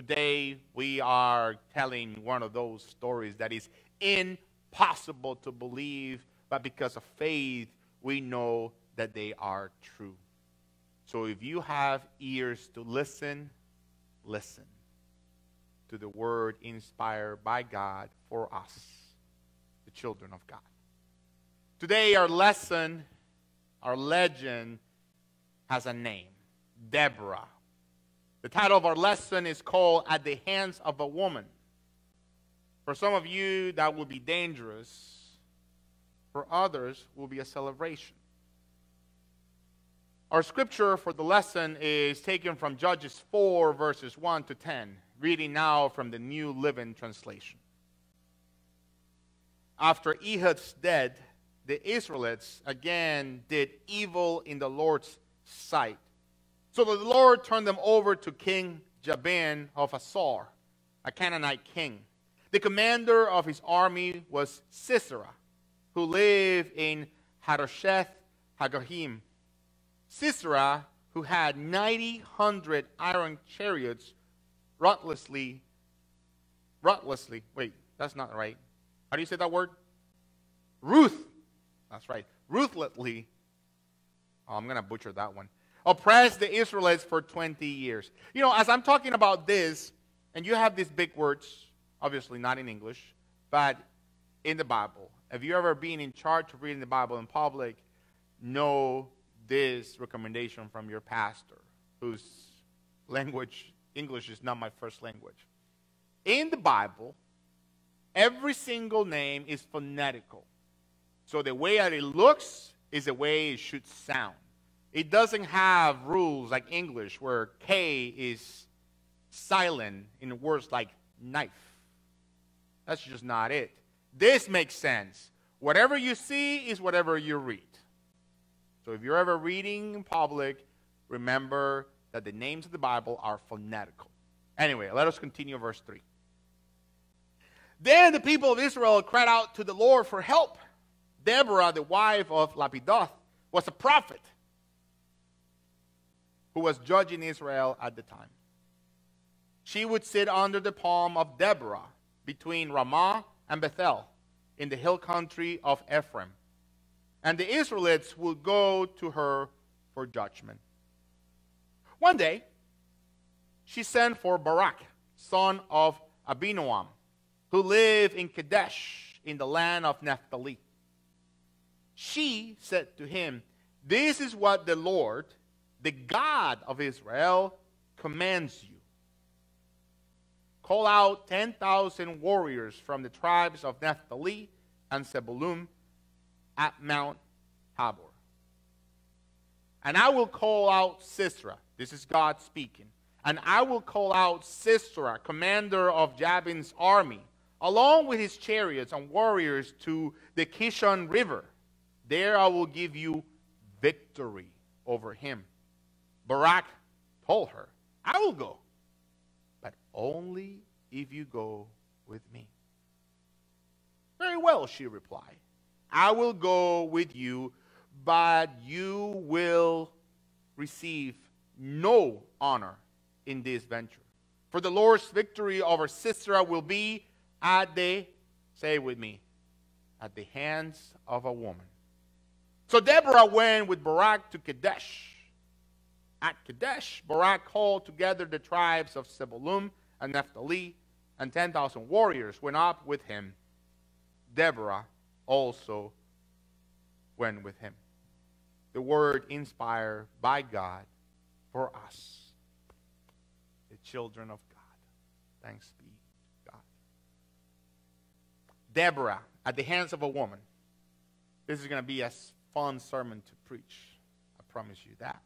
Today, we are telling one of those stories that is impossible to believe, but because of faith, we know that they are true. So if you have ears to listen, listen to the word inspired by God for us, the children of God. Today, our lesson, our legend, has a name Deborah. The title of our lesson is called At the Hands of a Woman. For some of you, that will be dangerous. For others, will be a celebration. Our scripture for the lesson is taken from Judges 4, verses 1 to 10, reading now from the New Living Translation. After Ehud's death, the Israelites again did evil in the Lord's sight so the Lord turned them over to King Jabin of Hazor, a Canaanite king. The commander of his army was Sisera, who lived in Harosheth Hagoyim. Sisera, who had 90 hundred iron chariots, ruthlessly, ruthlessly, wait, that's not right. How do you say that word? Ruth. That's right. Ruthlessly. Oh, I'm going to butcher that one oppressed the Israelites for 20 years. You know, as I'm talking about this, and you have these big words, obviously not in English, but in the Bible. Have you ever been in charge of reading the Bible in public? Know this recommendation from your pastor, whose language, English, is not my first language. In the Bible, every single name is phonetical. So the way that it looks is the way it should sound. It doesn't have rules like English where K is silent in words like knife. That's just not it. This makes sense. Whatever you see is whatever you read. So if you're ever reading in public, remember that the names of the Bible are phonetical. Anyway, let us continue verse 3. Then the people of Israel cried out to the Lord for help. Deborah, the wife of Lapidoth, was a prophet who was judging Israel at the time. She would sit under the palm of Deborah between Ramah and Bethel in the hill country of Ephraim. And the Israelites would go to her for judgment. One day, she sent for Barak, son of Abinoam, who lived in Kadesh in the land of Naphtali. She said to him, This is what the Lord, the God of Israel commands you. Call out 10,000 warriors from the tribes of Naphtali and Zebulun at Mount Tabor. And I will call out Sisera. This is God speaking. And I will call out Sisera, commander of Jabin's army, along with his chariots and warriors to the Kishon River. There I will give you victory over him. Barak told her, I will go, but only if you go with me. Very well, she replied. I will go with you, but you will receive no honor in this venture. For the Lord's victory over Sisera will be at the, say with me, at the hands of a woman. So Deborah went with Barak to Kadesh at Kadesh, Barak called together the tribes of Zebulun and Naphtali, and 10,000 warriors went up with him. Deborah also went with him. The word inspired by God for us, the children of God. Thanks be to God. Deborah at the hands of a woman. This is going to be a fun sermon to preach. I promise you that.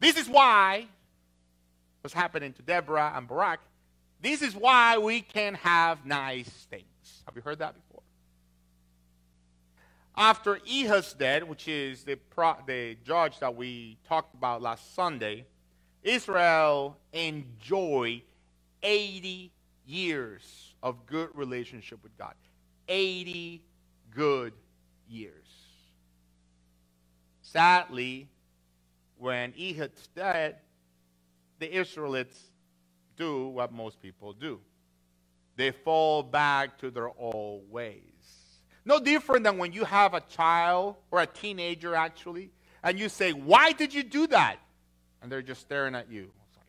This is why what's happening to Deborah and Barak. This is why we can have nice things. Have you heard that before? After Ehud's death, which is the, pro, the judge that we talked about last Sunday, Israel enjoyed 80 years of good relationship with God. 80 good years. Sadly, when Ehud dead, the Israelites do what most people do they fall back to their old ways. No different than when you have a child or a teenager, actually, and you say, Why did you do that? And they're just staring at you. Like,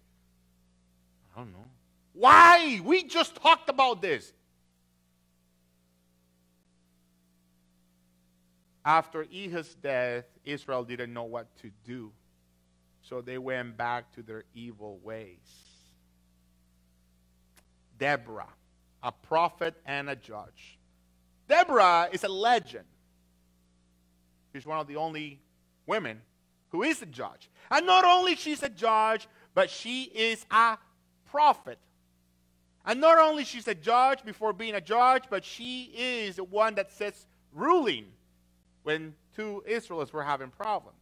I don't know. Why? We just talked about this. After Ehud's death, Israel didn't know what to do. So they went back to their evil ways. Deborah, a prophet and a judge. Deborah is a legend. She's one of the only women who is a judge. And not only she's a judge, but she is a prophet. And not only she's a judge before being a judge, but she is the one that sits ruling when two Israelites were having problems.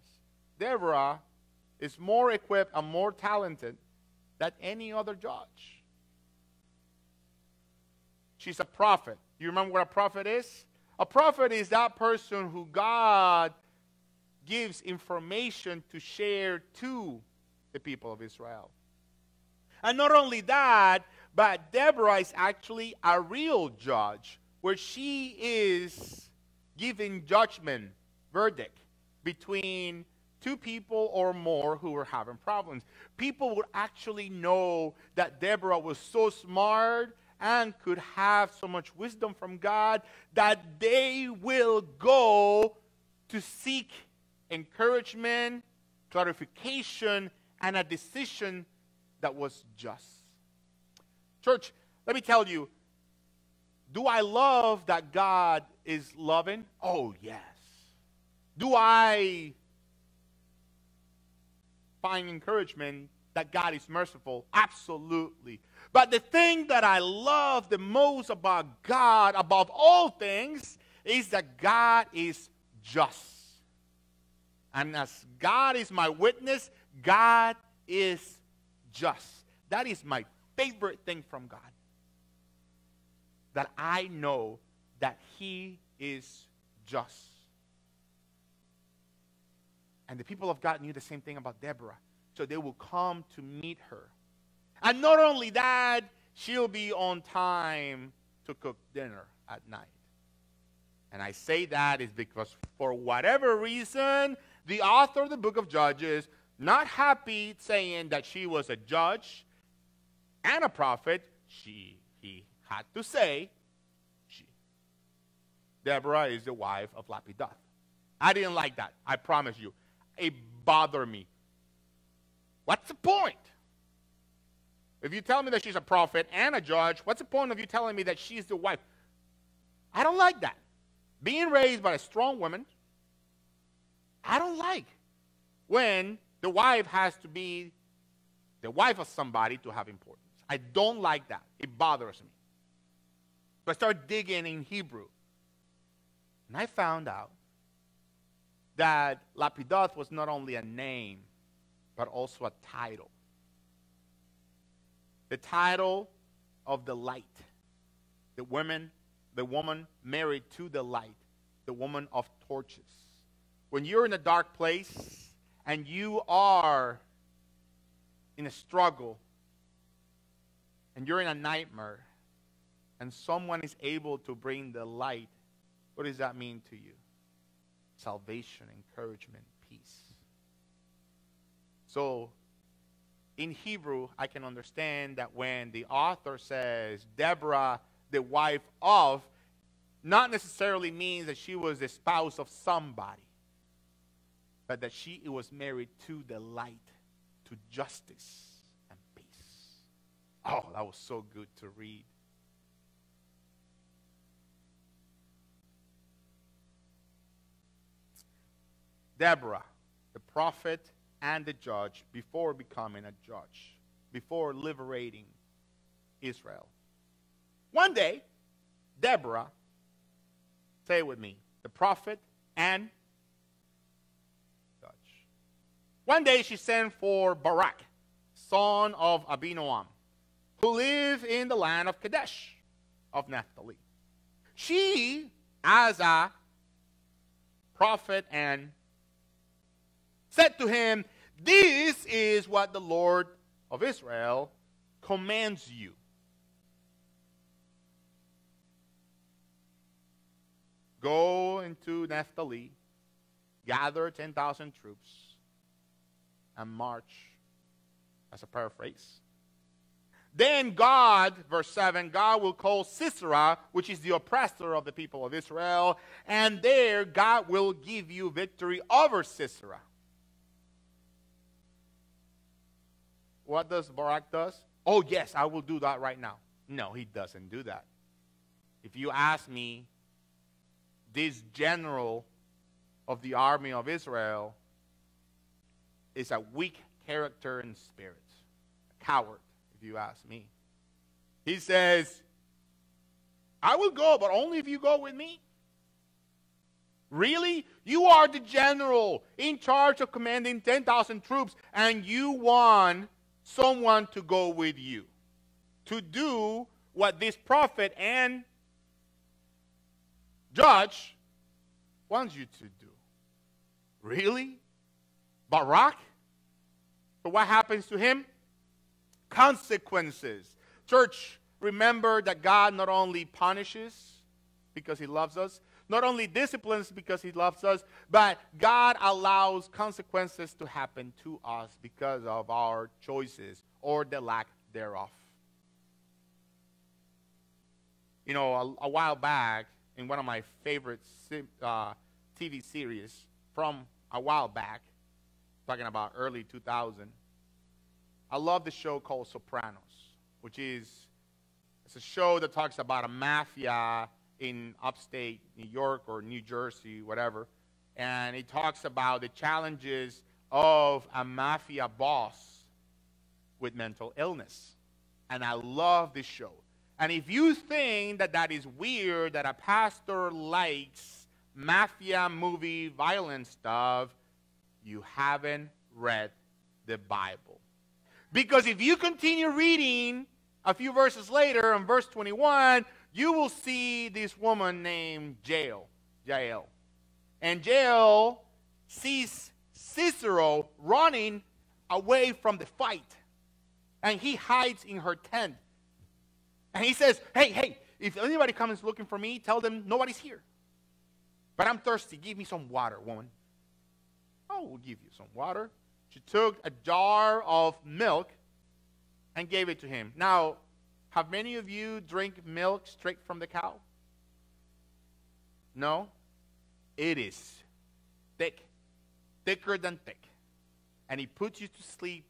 Deborah is more equipped and more talented than any other judge. She's a prophet. You remember what a prophet is? A prophet is that person who God gives information to share to the people of Israel. And not only that, but Deborah is actually a real judge, where she is giving judgment, verdict, between two people or more who were having problems. People would actually know that Deborah was so smart and could have so much wisdom from God that they will go to seek encouragement, clarification, and a decision that was just. Church, let me tell you do I love that God is loving? Oh, yes. Do I find encouragement that God is merciful? Absolutely. But the thing that I love the most about God, above all things, is that God is just. And as God is my witness, God is just. That is my favorite thing from God. That I know that He is just. And the people of God knew the same thing about Deborah. So they will come to meet her and not only that, she'll be on time to cook dinner at night. And I say that is because for whatever reason, the author of the book of Judges not happy saying that she was a judge and a prophet. She he had to say she. Deborah is the wife of Lapidoth. I didn't like that. I promise you. It bothered me. What's the point? If you tell me that she's a prophet and a judge, what's the point of you telling me that she's the wife? I don't like that. Being raised by a strong woman, I don't like when the wife has to be the wife of somebody to have importance. I don't like that. It bothers me. So I started digging in Hebrew. And I found out that Lapidoth was not only a name, but also a title the title of the light. The woman, the woman married to the light, the woman of torches. When you're in a dark place and you are in a struggle and you're in a nightmare and someone is able to bring the light, what does that mean to you? Salvation, encouragement, peace. So in Hebrew, I can understand that when the author says Deborah, the wife of, not necessarily means that she was the spouse of somebody, but that she was married to the light, to justice and peace. Oh, that was so good to read. Deborah, the prophet and the judge before becoming a judge, before liberating Israel. One day, Deborah, say it with me, the prophet and judge. One day she sent for Barak, son of Abinoam, who lived in the land of Kadesh of Naphtali. She, as a prophet and said to him, This is what the Lord of Israel commands you. Go into Naphtali, gather 10,000 troops, and march, as a paraphrase. Then God, verse 7, God will call Sisera, which is the oppressor of the people of Israel, and there God will give you victory over Sisera. What does Barak does? Oh, yes, I will do that right now. No, he doesn't do that. If you ask me, this general of the army of Israel is a weak character and spirit, a coward, if you ask me. He says, I will go, but only if you go with me. Really? You are the general in charge of commanding 10,000 troops, and you want someone to go with you to do what this prophet and judge wants you to do. Really? Barak? So what happens to him? Consequences. Church, remember that God not only punishes because he loves us, not only disciplines because he loves us, but God allows consequences to happen to us because of our choices or the lack thereof. You know, a, a while back, in one of my favorite uh, TV series from a while back, talking about early 2000, I love the show called Sopranos, which is it's a show that talks about a mafia in upstate New York or New Jersey, whatever. And it talks about the challenges of a mafia boss with mental illness. And I love this show. And if you think that that is weird that a pastor likes mafia movie violence stuff, you haven't read the Bible. Because if you continue reading a few verses later, in verse 21, you will see this woman named Jael. Jael. And Jael sees Sisera running away from the fight. And he hides in her tent. And he says, Hey, hey, if anybody comes looking for me, tell them nobody's here. But I'm thirsty. Give me some water, woman. I will give you some water. She took a jar of milk and gave it to him. Now, have many of you drink milk straight from the cow? No? It is thick, thicker than thick. And he puts you to sleep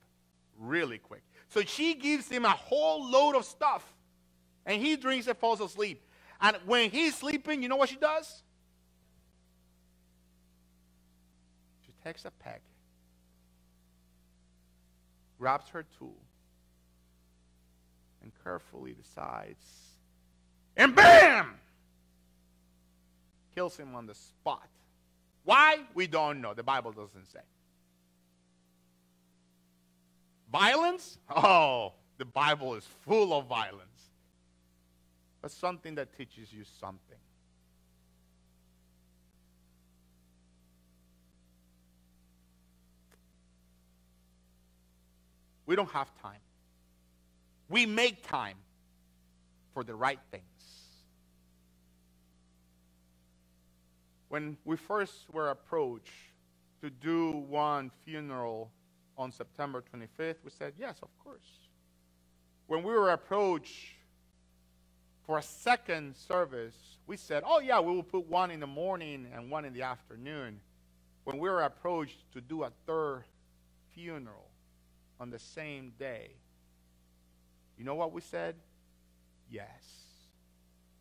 really quick. So she gives him a whole load of stuff. And he drinks and falls asleep. And when he's sleeping, you know what she does? She takes a peck, grabs her tool, and carefully decides, and bam! Kills him on the spot. Why? We don't know. The Bible doesn't say. Violence? Oh, the Bible is full of violence. But something that teaches you something. We don't have time. We make time for the right things. When we first were approached to do one funeral on September 25th, we said, yes, of course. When we were approached for a second service, we said, oh, yeah, we will put one in the morning and one in the afternoon. When we were approached to do a third funeral on the same day, you know what we said? Yes.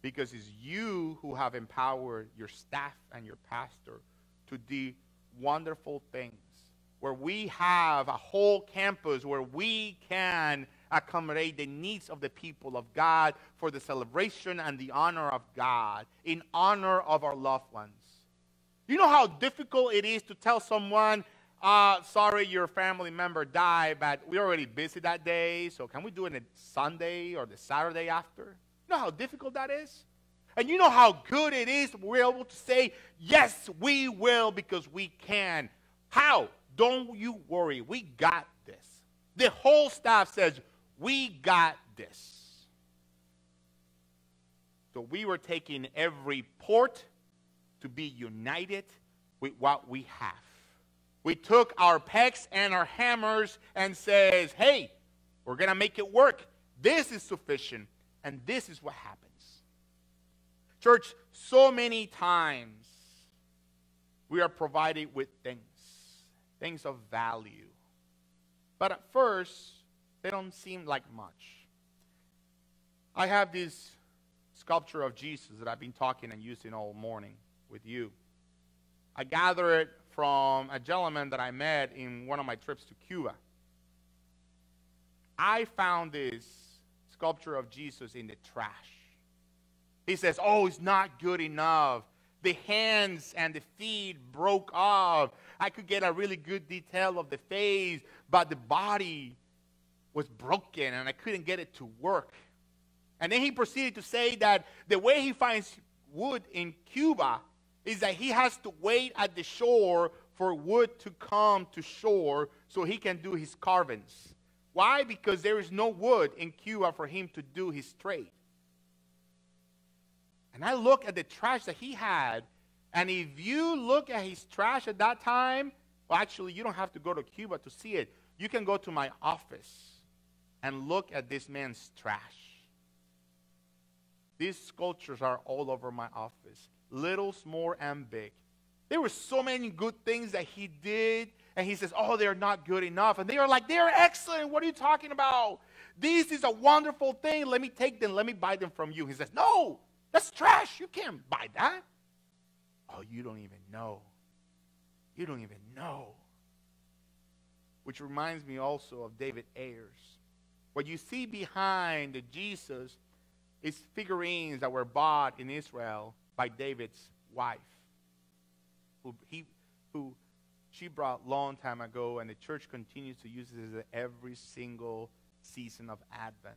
Because it's you who have empowered your staff and your pastor to do wonderful things. Where we have a whole campus where we can accommodate the needs of the people of God for the celebration and the honor of God, in honor of our loved ones. You know how difficult it is to tell someone, uh, sorry, your family member died, but we're already busy that day, so can we do it on Sunday or the Saturday after? You know how difficult that is? And you know how good it is we're able to say, yes, we will because we can. How? Don't you worry. We got this. The whole staff says, We got this. So we were taking every port to be united with what we have. We took our pecks and our hammers and says, "Hey, we're going to make it work. This is sufficient." And this is what happens. Church, so many times we are provided with things, things of value. But at first, they don't seem like much. I have this sculpture of Jesus that I've been talking and using all morning with you. I gather it from a gentleman that I met in one of my trips to Cuba. I found this sculpture of Jesus in the trash. He says, Oh, it's not good enough. The hands and the feet broke off. I could get a really good detail of the face, but the body was broken and I couldn't get it to work. And then he proceeded to say that the way he finds wood in Cuba is that he has to wait at the shore for wood to come to shore so he can do his carvings. Why? Because there is no wood in Cuba for him to do his trade. And I look at the trash that he had, and if you look at his trash at that time, well, actually, you don't have to go to Cuba to see it. You can go to my office and look at this man's trash. These sculptures are all over my office, little, small, and big. There were so many good things that he did, and he says, Oh, they're not good enough. And they are like, They're excellent. What are you talking about? This is a wonderful thing. Let me take them. Let me buy them from you. He says, No, that's trash. You can't buy that. Oh, you don't even know. You don't even know. Which reminds me also of David Ayers. What you see behind Jesus is figurines that were bought in Israel by David's wife, who, he, who she brought long time ago, and the church continues to use it every single season of Advent.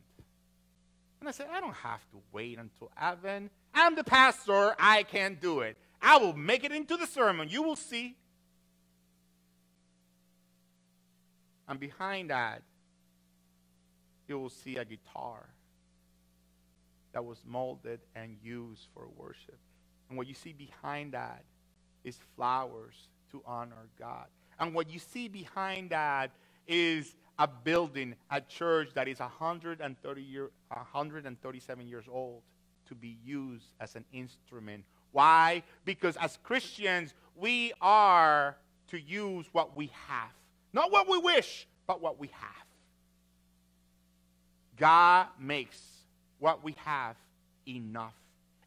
And I said, I don't have to wait until Advent. I'm the pastor. I can do it. I will make it into the sermon. You will see. And behind that, you will see a guitar that was molded and used for worship. And what you see behind that is flowers to honor God. And what you see behind that is a building, a church that is 130 year, 137 years old to be used as an instrument. Why? Because as Christians, we are to use what we have. Not what we wish, but what we have. God makes what we have enough.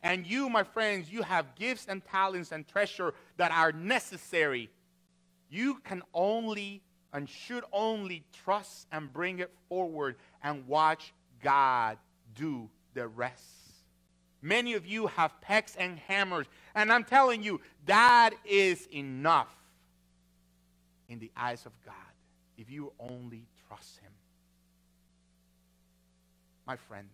And you, my friends, you have gifts and talents and treasure that are necessary. You can only and should only trust and bring it forward and watch God do the rest. Many of you have pecks and hammers, and I'm telling you, that is enough in the eyes of God if you only trust Him. My friends,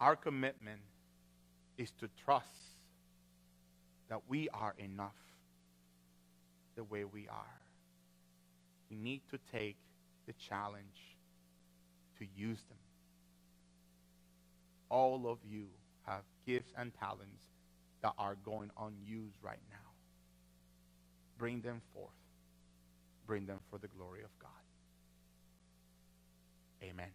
our commitment is to trust that we are enough the way we are. We need to take the challenge to use them. All of you have gifts and talents that are going unused right now. Bring them forth. Bring them for the glory of God. Amen.